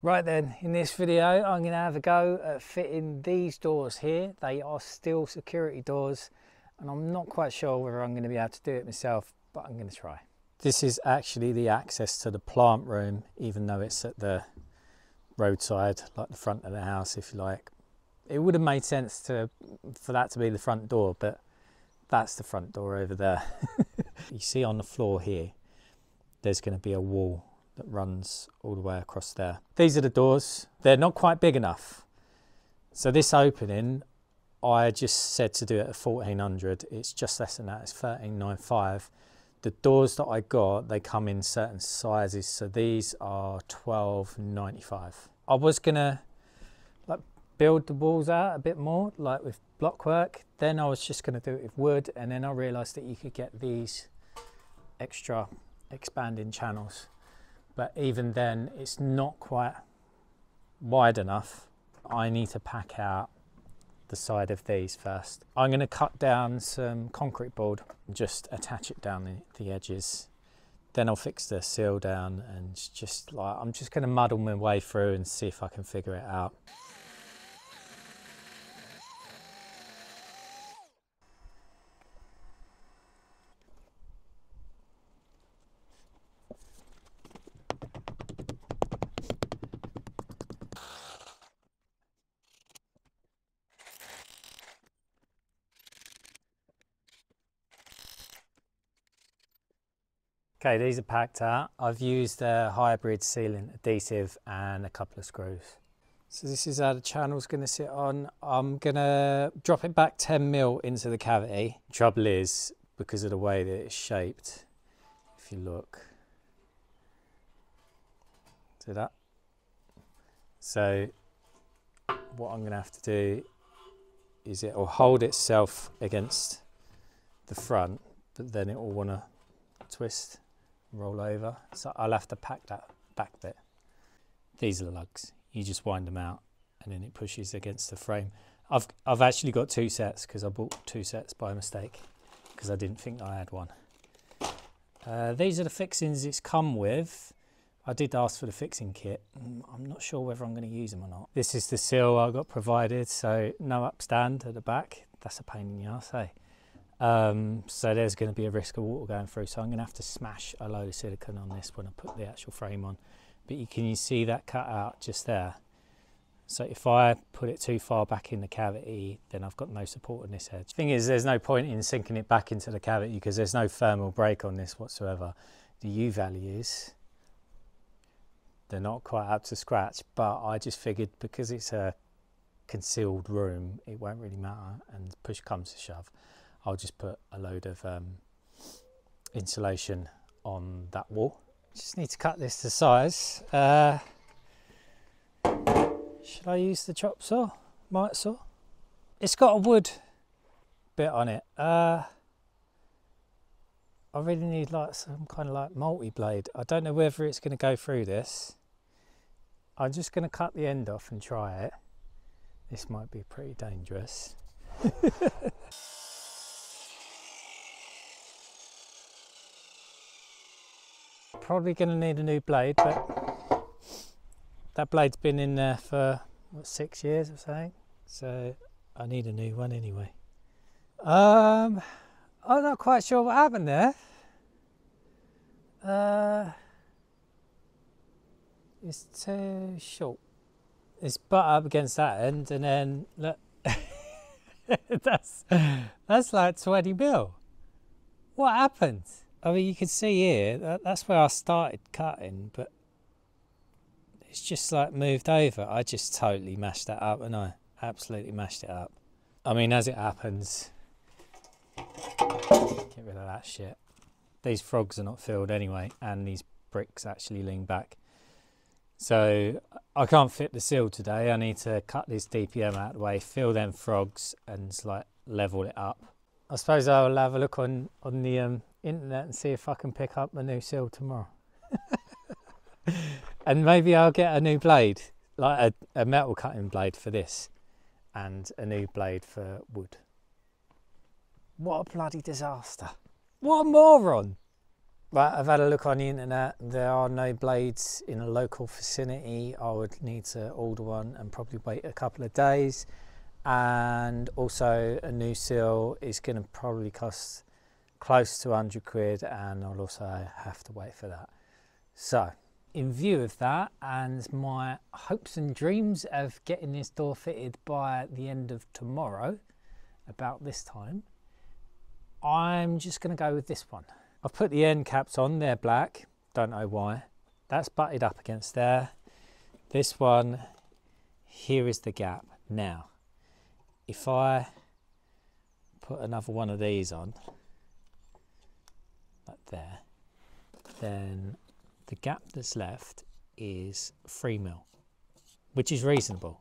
Right then, in this video, I'm going to have a go at fitting these doors here. They are steel security doors, and I'm not quite sure whether I'm going to be able to do it myself, but I'm going to try. This is actually the access to the plant room, even though it's at the roadside, like the front of the house, if you like. It would have made sense to for that to be the front door, but that's the front door over there. you see on the floor here, there's going to be a wall that runs all the way across there. These are the doors. They're not quite big enough. So this opening, I just said to do it at 1400. It's just less than that. It's 1395. The doors that I got, they come in certain sizes. So these are 1295. I was gonna like build the walls out a bit more, like with block work. Then I was just gonna do it with wood, and then I realised that you could get these extra expanding channels but even then it's not quite wide enough. I need to pack out the side of these first. I'm going to cut down some concrete board and just attach it down the, the edges. Then I'll fix the seal down and just like, I'm just going to muddle my way through and see if I can figure it out. Okay, these are packed out. I've used a hybrid sealant adhesive and a couple of screws. So this is how the channel's going to sit on. I'm going to drop it back 10 mil into the cavity. Trouble is, because of the way that it's shaped, if you look, see that? So what I'm going to have to do is it will hold itself against the front, but then it will want to twist roll over. So I'll have to pack that back bit. These are the lugs. You just wind them out and then it pushes against the frame. I've, I've actually got two sets because I bought two sets by mistake because I didn't think I had one. Uh, these are the fixings it's come with. I did ask for the fixing kit. Mm, I'm not sure whether I'm going to use them or not. This is the seal I got provided, so no upstand at the back. That's a pain in the ass, eh? Um, so there's going to be a risk of water going through. So I'm going to have to smash a load of silicone on this when I put the actual frame on. But you can you see that cut out just there? So if I put it too far back in the cavity, then I've got no support on this edge. Thing is, there's no point in sinking it back into the cavity because there's no thermal break on this whatsoever. The U values, they're not quite up to scratch, but I just figured because it's a concealed room, it won't really matter and push comes to shove. I'll just put a load of um, insulation on that wall. Just need to cut this to size. Uh, should I use the chop saw, mitre saw? It's got a wood bit on it. Uh, I really need like some kind of like multi-blade. I don't know whether it's going to go through this. I'm just going to cut the end off and try it. This might be pretty dangerous. probably going to need a new blade, but that blade's been in there for what, six years or something, so I need a new one anyway. Um, I'm not quite sure what happened there. Uh, it's too short. It's butt up against that end, and then look, that's that's like 20 mil. What happened? I mean, you can see here, that, that's where I started cutting, but it's just like moved over. I just totally mashed that up and I absolutely mashed it up. I mean, as it happens, get rid of that shit. These frogs are not filled anyway, and these bricks actually lean back. So I can't fit the seal today. I need to cut this DPM out of the way, fill them frogs, and like level it up. I suppose I'll have a look on on the um, internet and see if I can pick up a new seal tomorrow. and maybe I'll get a new blade, like a, a metal cutting blade for this, and a new blade for wood. What a bloody disaster! What a moron! Right, I've had a look on the internet. There are no blades in a local vicinity. I would need to order one and probably wait a couple of days. And also, a new seal is going to probably cost close to 100 quid, and I'll also have to wait for that. So, in view of that, and my hopes and dreams of getting this door fitted by the end of tomorrow, about this time, I'm just going to go with this one. I've put the end caps on, they're black, don't know why. That's butted up against there. This one, here is the gap. Now, if I put another one of these on, like there, then the gap that's left is 3 mil, which is reasonable.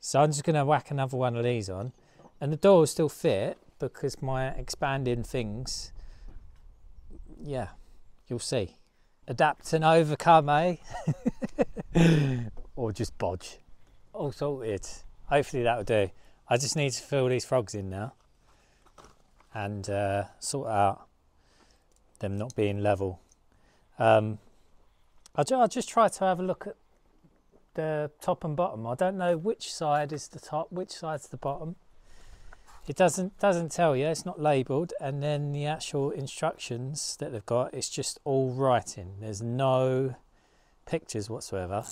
So I'm just going to whack another one of these on, and the door will still fit because my expanding things yeah, you'll see. Adapt and overcome, eh? or just bodge. All sorted. Hopefully that'll do. I just need to fill these frogs in now and uh, sort out them not being level. Um, I'll, I'll just try to have a look at the top and bottom. I don't know which side is the top, which side's the bottom. It doesn't doesn't tell you. It's not labeled and then the actual instructions that they've got it's just all writing. There's no pictures whatsoever.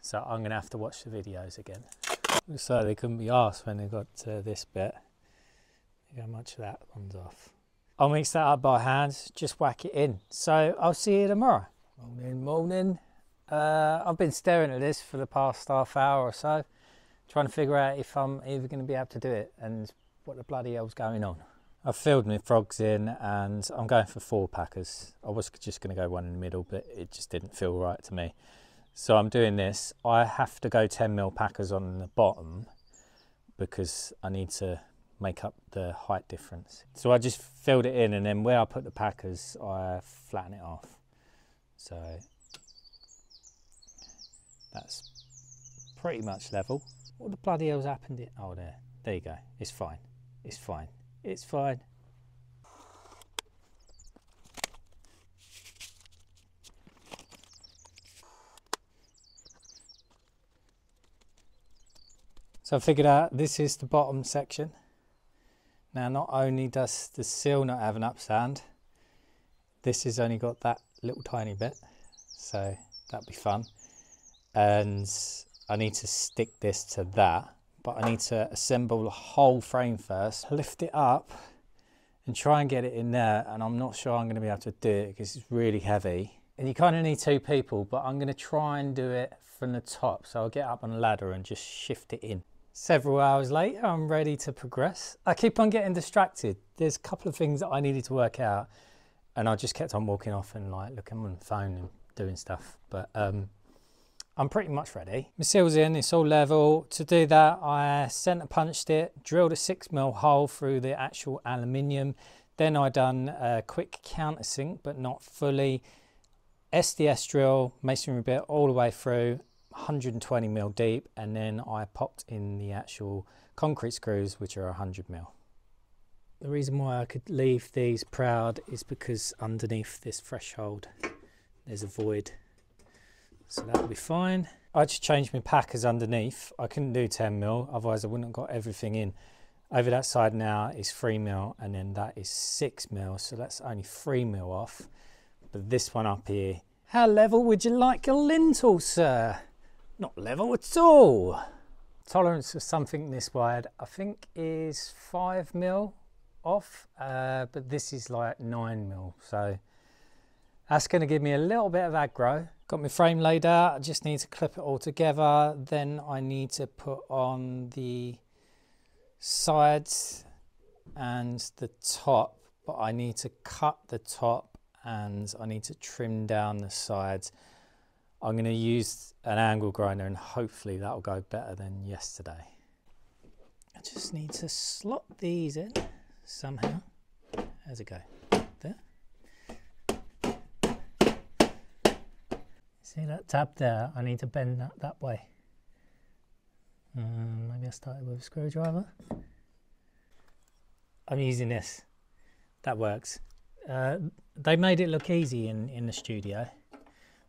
So I'm gonna have to watch the videos again. So they couldn't be asked when they got to this bit. How much of that one's off I'll mix that up by hand just whack it in so I'll see you tomorrow morning morning uh, I've been staring at this for the past half hour or so trying to figure out if I'm ever going to be able to do it and what the bloody hell's going on. I've filled my frogs in and I'm going for four packers. I was just going to go one in the middle, but it just didn't feel right to me. So I'm doing this. I have to go 10 mil packers on the bottom because I need to make up the height difference. So I just filled it in and then where I put the packers, I flatten it off. So that's pretty much level. What the bloody hell's happened? Here? Oh, there. There you go. It's fine. It's fine. It's fine. So I figured out this is the bottom section. Now not only does the seal not have an upstand, this has only got that little tiny bit, so that'd be fun. And I need to stick this to that, but I need to assemble the whole frame first, lift it up and try and get it in there. And I'm not sure I'm going to be able to do it because it's really heavy. And you kind of need two people, but I'm going to try and do it from the top. So I'll get up on a ladder and just shift it in. Several hours later, I'm ready to progress. I keep on getting distracted. There's a couple of things that I needed to work out and I just kept on walking off and like looking on the phone and doing stuff. But um, I'm pretty much ready. My seal's in, it's all level. To do that, I centre punched it, drilled a six mil hole through the actual aluminium. Then I done a quick countersink, but not fully. SDS drill, masonry bit all the way through, 120 mil deep, and then I popped in the actual concrete screws, which are 100 mil. The reason why I could leave these proud is because underneath this threshold, there's a void so that'll be fine. I just changed my packers underneath. I couldn't do 10 mil, otherwise I wouldn't have got everything in. Over that side now is 3 mil and then that is 6 mil, so that's only 3 mil off. But this one up here, how level would you like your lintel, sir? Not level at all. Tolerance for something this wide, I think is 5 mil off, uh, but this is like 9 mil, so that's going to give me a little bit of aggro. Got my frame laid out, I just need to clip it all together. Then I need to put on the sides and the top, but I need to cut the top and I need to trim down the sides. I'm going to use an angle grinder and hopefully that'll go better than yesterday. I just need to slot these in somehow. How's it go? There. See that tab there? I need to bend that that way. Um, maybe I started with a screwdriver. I'm using this. That works. Uh, they made it look easy in, in the studio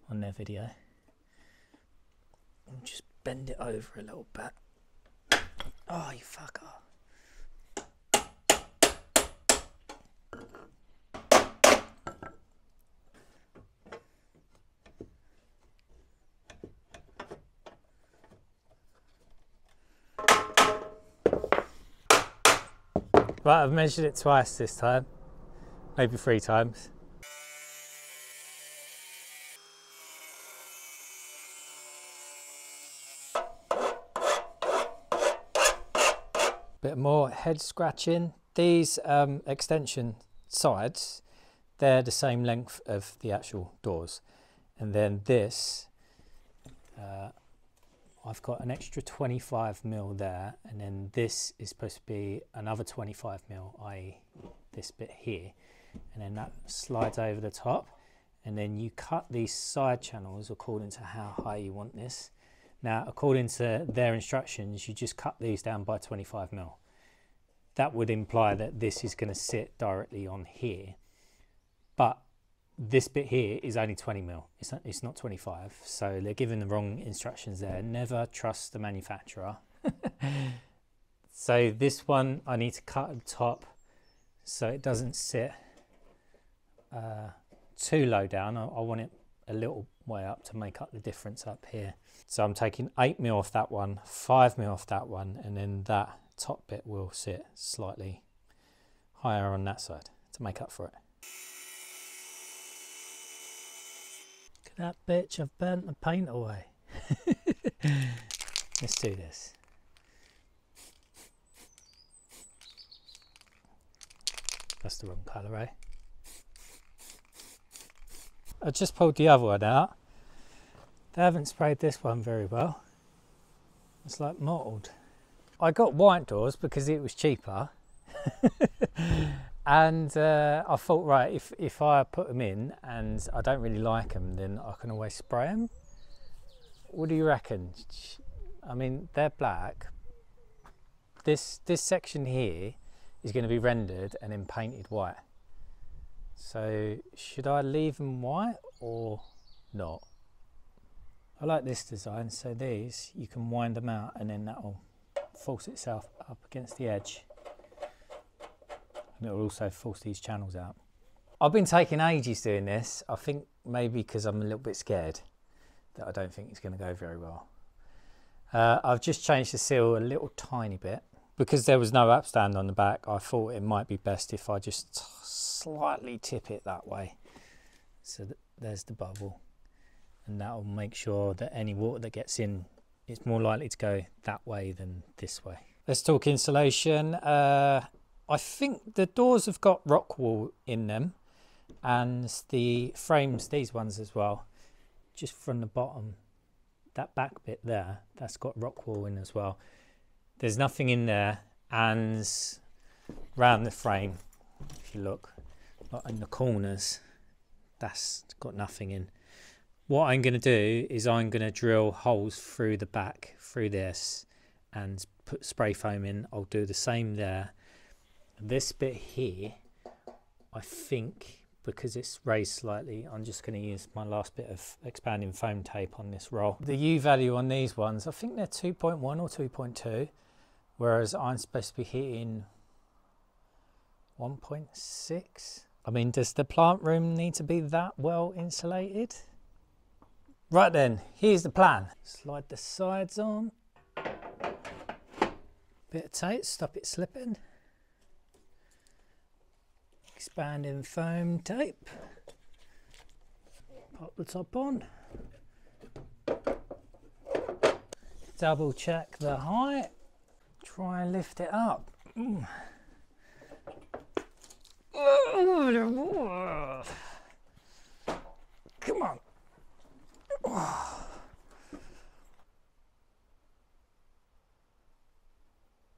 on their video. Just bend it over a little bit. Oh, you fucker. Right, I've measured it twice this time, maybe three times. Bit more head scratching. These um, extension sides, they're the same length of the actual doors. And then this, uh, I've got an extra 25 mil there and then this is supposed to be another 25 mil, i.e. this bit here. And then that slides over the top and then you cut these side channels according to how high you want this. Now, according to their instructions, you just cut these down by 25 mil. That would imply that this is going to sit directly on here. But this bit here is only 20 mil. It's not, it's not 25 so they're giving the wrong instructions there. Never trust the manufacturer. So this one I need to cut the top so it doesn't sit uh, too low down. I, I want it a little way up to make up the difference up here so I'm taking 8 mil off that one 5 mil off that one and then that top bit will sit slightly higher on that side to make up for it Look at that bitch, I've burnt the paint away. Let's do this. That's the wrong colour, eh? I just pulled the other one out. They haven't sprayed this one very well. It's like mottled. I got white doors because it was cheaper. and uh, I thought, right, if, if I put them in and I don't really like them, then I can always spray them. What do you reckon? I mean, they're black. This, this section here is going to be rendered and then painted white. So should I leave them white or not? I like this design. So these, you can wind them out and then that will force itself up against the edge and it will also force these channels out. I've been taking ages doing this. I think maybe because I'm a little bit scared that I don't think it's going to go very well. Uh, I've just changed the seal a little tiny bit. Because there was no upstand on the back, I thought it might be best if I just slightly tip it that way. So that there's the bubble. And that will make sure that any water that gets in, it's more likely to go that way than this way. Let's talk insulation. Uh, I think the doors have got rock wool in them and the frames, these ones as well, just from the bottom, that back bit there, that's got rock wool in as well. There's nothing in there and round the frame, if you look, in the corners, that's got nothing in. What I'm going to do is I'm going to drill holes through the back, through this, and put spray foam in. I'll do the same there this bit here, I think because it's raised slightly, I'm just going to use my last bit of expanding foam tape on this roll. The U value on these ones, I think they're 2.1 or 2.2, whereas I'm supposed to be hitting 1.6. I mean, does the plant room need to be that well insulated? Right then, here's the plan. Slide the sides on. Bit of tape, stop it slipping expanding foam tape. Pop the top on. Double check the height. Try and lift it up. Mm. Come on.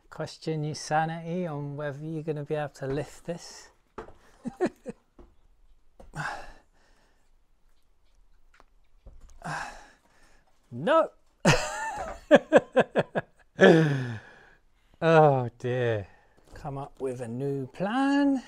Question your sanity on whether you're going to be able to lift this. no. oh dear. Come up with a new plan.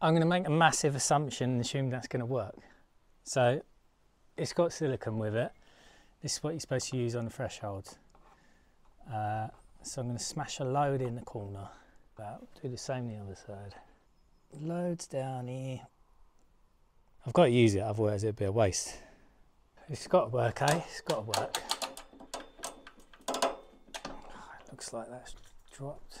I'm going to make a massive assumption and assume that's going to work. So it's got silicon with it. This is what you're supposed to use on the threshold. Uh, so I'm going to smash a load in the corner. But do the same the other side. Loads down here. I've got to use it, otherwise it'd be a waste. It's got to work, eh? It's got to work. looks like that's dropped.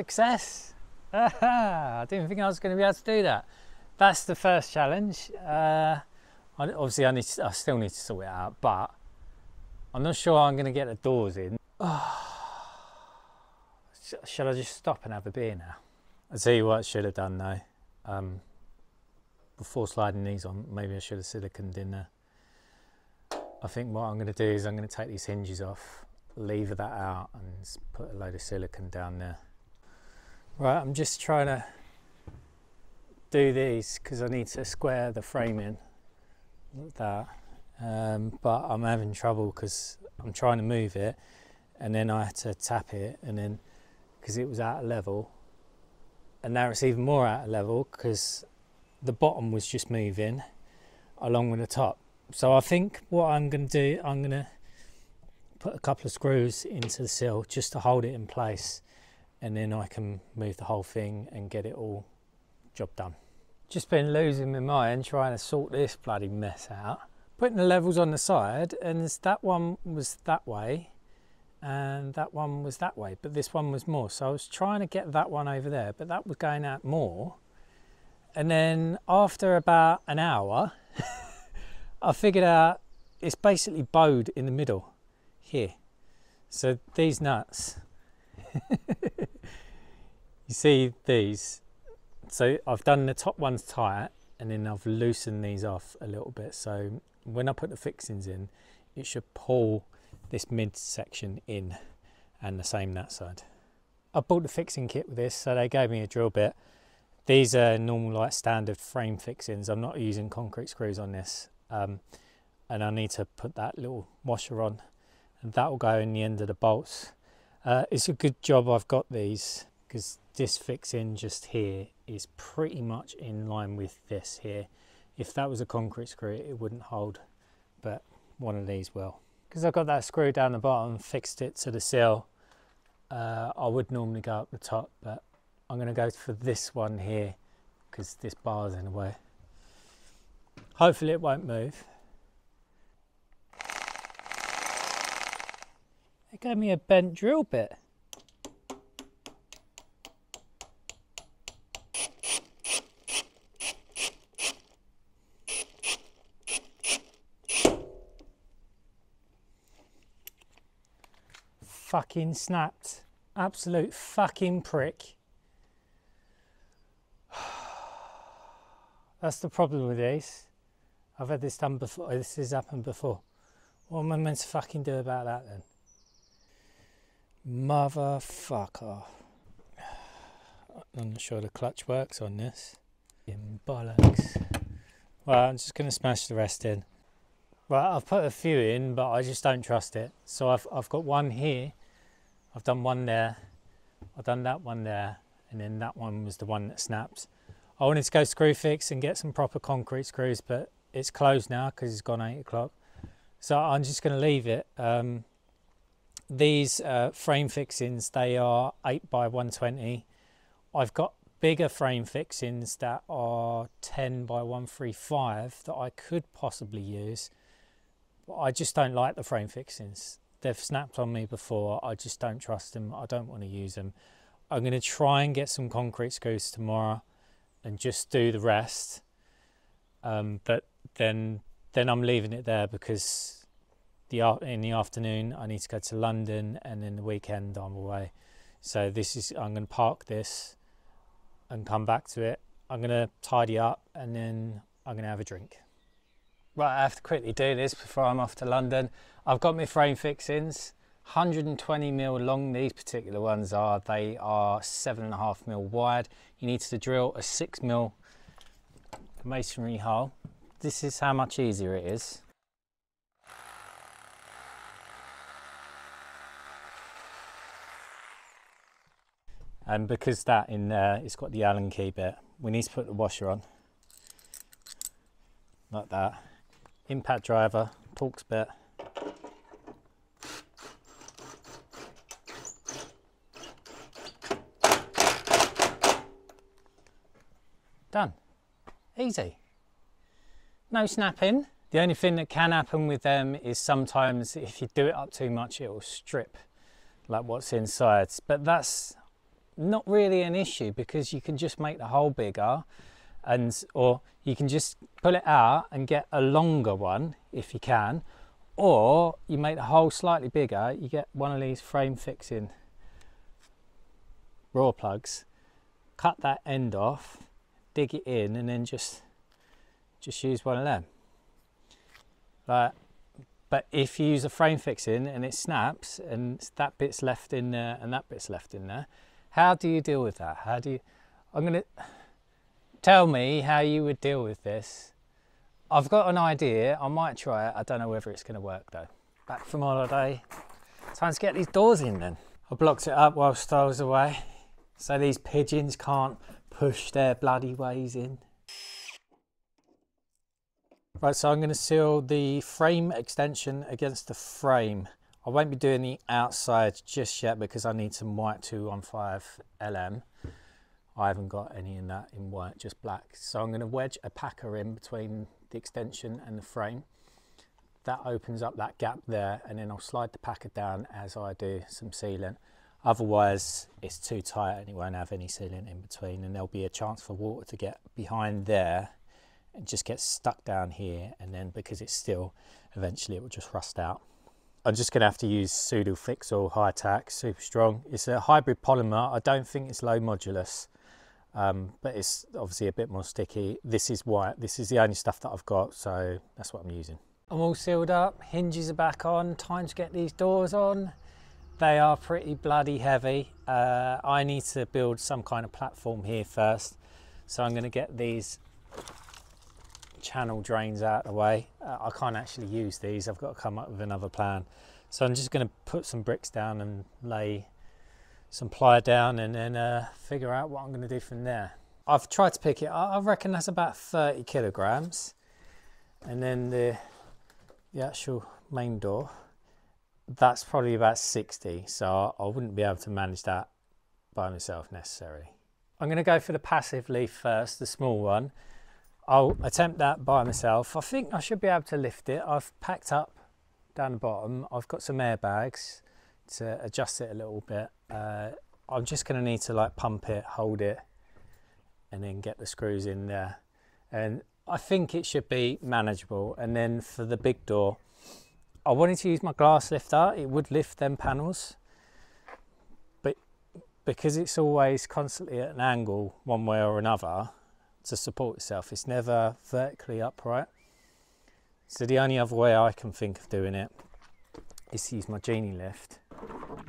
Success! I didn't think I was going to be able to do that. That's the first challenge. Uh, obviously, I, need to, I still need to sort it out, but I'm not sure I'm going to get the doors in. Shall I just stop and have a beer now? I'll tell you what I should have done though. Um, before sliding these on, maybe I should have siliconed in there. I think what I'm going to do is I'm going to take these hinges off, lever that out and put a load of silicone down there. Right, I'm just trying to do these because I need to square the frame in like that. Um, but I'm having trouble because I'm trying to move it and then I had to tap it and then because it was out of level and now it's even more out of level because the bottom was just moving along with the top. So I think what I'm going to do, I'm going to put a couple of screws into the sill just to hold it in place and then I can move the whole thing and get it all job done. Just been losing my mind trying to sort this bloody mess out. Putting the levels on the side and that one was that way and that one was that way but this one was more so I was trying to get that one over there but that was going out more and then after about an hour I figured out it's basically bowed in the middle here so these nuts you see these so I've done the top ones tight and then I've loosened these off a little bit so when I put the fixings in it should pull this mid section in and the same that side. I bought the fixing kit with this so they gave me a drill bit. These are normal like standard frame fixings. I'm not using concrete screws on this um, and I need to put that little washer on and that will go in the end of the bolts. Uh, it's a good job I've got these because this fixing just here is pretty much in line with this here. If that was a concrete screw, it wouldn't hold, but one of these will. Because I've got that screw down the bottom, fixed it to the sill, uh, I would normally go up the top, but I'm going to go for this one here because this bar's in the way. Hopefully it won't move. It gave me a bent drill bit. Fucking snapped. Absolute fucking prick. That's the problem with these. I've had this done before. Uh, this has happened before. What am I meant to fucking do about that then? Motherfucker. I'm not sure the clutch works on this. In bollocks. Well, I'm just going to smash the rest in. Well, I've put a few in, but I just don't trust it. So I've, I've got one here I've done one there, I've done that one there, and then that one was the one that snapped. I wanted to go Screwfix and get some proper concrete screws, but it's closed now because it's gone eight o'clock. So I'm just going to leave it. Um, these uh, frame fixings, they are 8 by 120. I've got bigger frame fixings that are 10 by 135 that I could possibly use. But I just don't like the frame fixings they've snapped on me before. I just don't trust them. I don't want to use them. I'm going to try and get some concrete screws tomorrow and just do the rest. Um, but then then I'm leaving it there because the in the afternoon I need to go to London and then the weekend I'm away. So this is I'm going to park this and come back to it. I'm going to tidy up and then I'm going to have a drink. Right, I have to quickly do this before I'm off to London. I've got my frame fixings. 120 mil long these particular ones are. They are seven and a half mil wide. You need to drill a six mil masonry hole. This is how much easier it is. And because that in there, it's got the Allen key bit, we need to put the washer on. Like that. Impact driver, Torx bit. Done. Easy. No snapping. The only thing that can happen with them is sometimes if you do it up too much, it will strip like what's inside. But that's not really an issue because you can just make the hole bigger and or you can just pull it out and get a longer one if you can. Or you make the hole slightly bigger you get one of these frame fixing Rawlplugs. Cut that end off dig it in and then just just use one of them. Like but if you use a frame fixing and it snaps and that bit's left in there and that bit's left in there how do you deal with that? How do you, I'm to, tell me how you would deal with this. I've got an idea, I might try it, I don't know whether it's going to work though. Back from holiday, time to get these doors in then. I blocked it up whilst I was away, so these pigeons can't push their bloody ways in. Right, so I'm going to seal the frame extension against the frame. I won't be doing the outside just yet because I need some white 215 LM. I haven't got any in that in white, just black. So I'm going to wedge a packer in between the extension and the frame. That opens up that gap there and then I'll slide the packer down as I do some sealant. Otherwise it's too tight and it won't have any sealant in between and there'll be a chance for water to get behind there and just get stuck down here and then because it's steel eventually it will just rust out. I'm just going to have to use Soudal Fix ALL High Tack Super Strong. It's a hybrid polymer. I don't think it's low modulus, um, but it's obviously a bit more sticky. This is white. This is the only stuff that I've got, so that's what I'm using. I'm all sealed up. Hinges are back on. Time to get these doors on. They are pretty bloody heavy. Uh, I need to build some kind of platform here first. So I'm going to get these channel drains out of the way. Uh, I can't actually use these, I've got to come up with another plan. So I'm just going to put some bricks down and lay some ply down and then uh, figure out what I'm going to do from there. I've tried to pick it, I reckon that's about 30 kilograms. And then the, the actual main door, that's probably about 60. So I wouldn't be able to manage that by myself necessarily. I'm going to go for the passive leaf first, the small one. I'll attempt that by myself. I think I should be able to lift it. I've packed up down the bottom. I've got some airbags to adjust it a little bit. Uh, I'm just going to need to like pump it, hold it, and then get the screws in there. And I think it should be manageable. And then for the big door, I wanted to use my glass lifter. It would lift them panels. But because it's always constantly at an angle one way or another, to support itself. It's never vertically upright. So the only other way I can think of doing it is to use my Genie lift. Oh,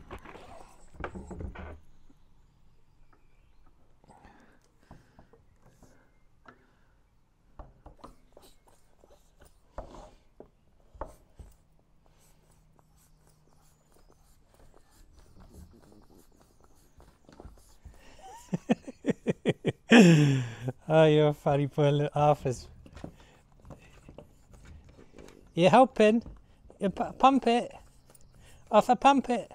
you're a funny poor office. You're helping. You pump it. Off a pump it.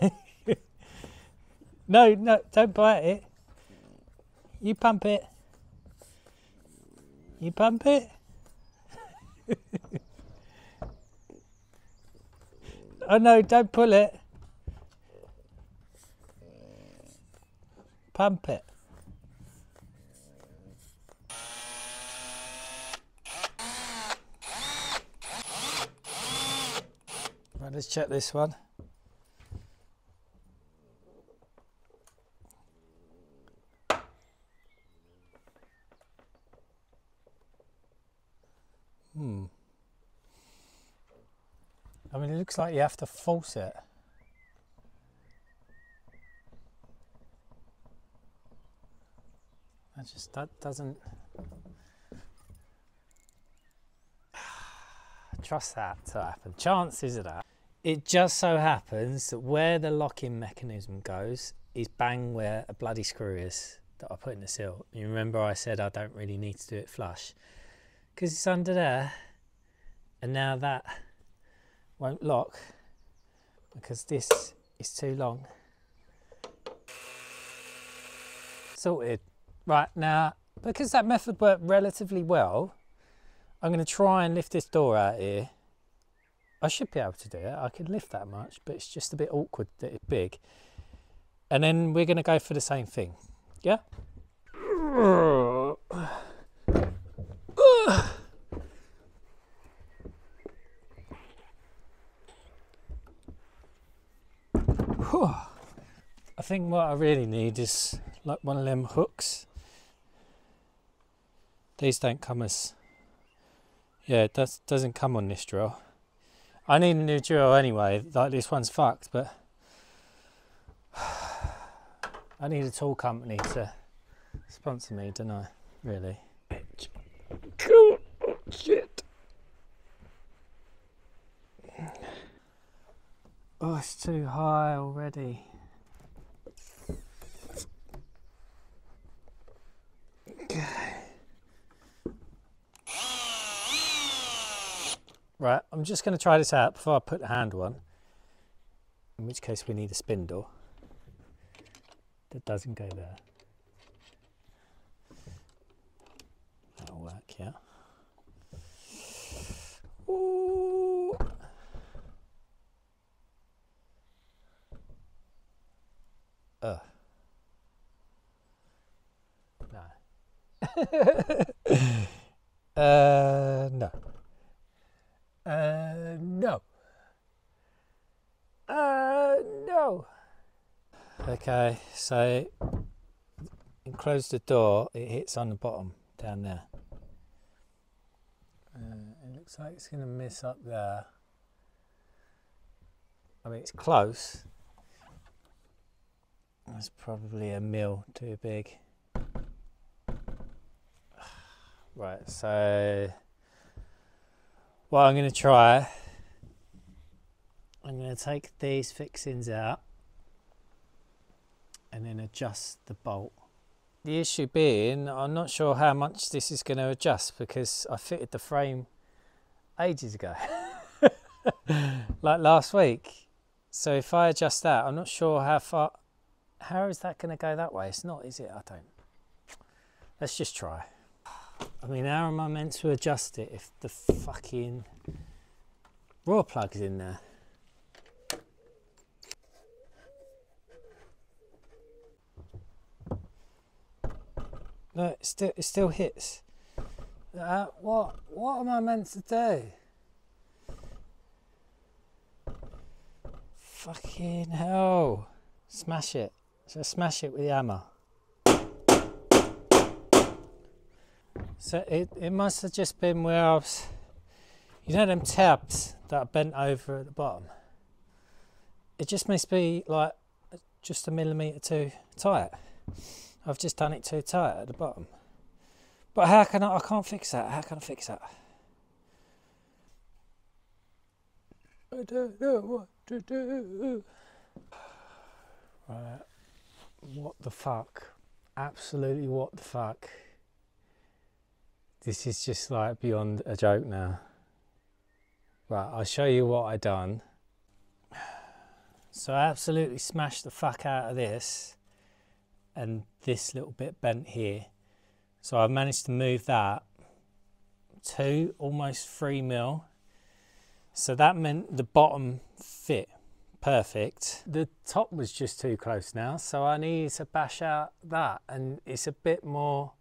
no, no, don't bite it. You pump it. You pump it. oh no, don't pull it. Pump it. Let's check this one. Hmm. I mean, it looks like you have to force it. That just that doesn't trust that to happen. Chances of that. It just so happens that where the locking mechanism goes is bang where a bloody screw is that I put in the seal. You remember I said I don't really need to do it flush because it's under there and now that won't lock because this is too long. Sorted. Right, now, because that method worked relatively well, I'm going to try and lift this door out here. I should be able to do it. I can lift that much, but it's just a bit awkward that it's big. And then we're going to go for the same thing. Yeah? I think what I really need is like one of them hooks. These don't come as, yeah, it does, doesn't come on this drill. I need a new drill anyway, like this one's fucked, but I need a tool company to sponsor me, don't I? Really? Cool. Oh, shit. Oh, it's too high already. Right, I'm just going to try this out before I put the handle on. In which case we need a spindle that doesn't go there. That'll work, yeah. Ooh. Uh. No. uh, no. Uh, no. Uh, no. Okay, so close the door, it hits on the bottom down there. Uh, it looks like it's going to miss up there. I mean, it's close. It's probably a mil too big. Right, so what I'm going to try, I'm going to take these fixings out and then adjust the bolt. The issue being, I'm not sure how much this is going to adjust because I fitted the frame ages ago, like last week. So if I adjust that, I'm not sure how far, how is that going to go that way? It's not, is it? I don't. Let's just try. I mean, how am I meant to adjust it if the fucking Rawlplug's in there? No, it still it still hits. Uh, what what am I meant to do? Fucking hell! Smash it. So smash it with the hammer. So it, it must have just been where I was, you know them tabs that are bent over at the bottom? It just must be like just a millimetre too tight. I've just done it too tight at the bottom. But how can I, I can't fix that. How can I fix that? I don't know what to do. Right. What the fuck? Absolutely what the fuck? This is just like beyond a joke now. Right, I'll show you what I done. So I absolutely smashed the fuck out of this and this little bit bent here. So I've managed to move that two, almost three mil. So that meant the bottom fit perfect. The top was just too close now, so I need to bash out that, and it's a bit more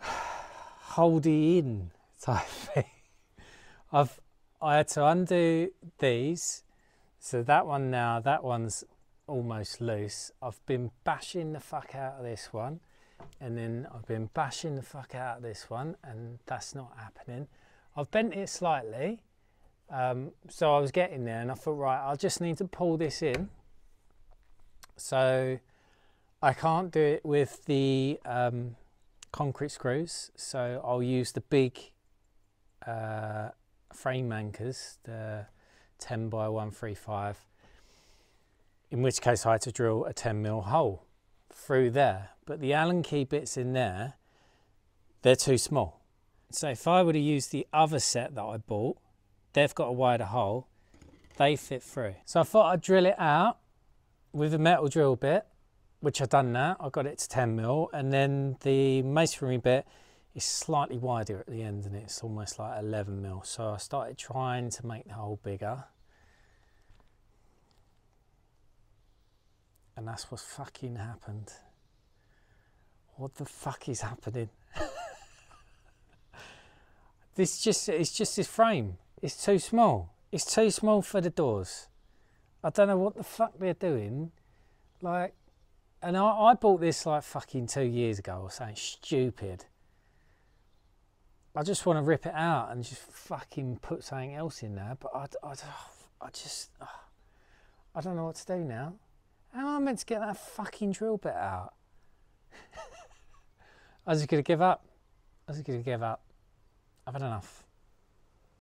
holdy in type thing. I've I had to undo these, so that one now that one's almost loose. I've been bashing the fuck out of this one, and then I've been bashing the fuck out of this one, and that's not happening. I've bent it slightly, um, so I was getting there, and I thought, right, I just need to pull this in. So I can't do it with the um, concrete screws, so I'll use the big uh, frame anchors, the 10 by 135 in which case I had to drill a 10 mil hole through there. But the Allen key bits in there, they're too small. So if I were to use the other set that I bought, they've got a wider hole, they fit through. So I thought I'd drill it out with a metal drill bit, which I've done now, I got it to 10 mil, and then the masonry bit is slightly wider at the end, and it's almost like 11 mil. So I started trying to make the hole bigger. And that's what's fucking happened. What the fuck is happening? this just it's just this frame. It's too small. It's too small for the doors. I don't know what the fuck they're doing. Like and I, I bought this like fucking two years ago or something stupid. I just want to rip it out and just fucking put something else in there, but I, I, I just, I don't know what to do now. How am I meant to get that fucking drill bit out? I was just going to give up. I was going to give up. I've had enough.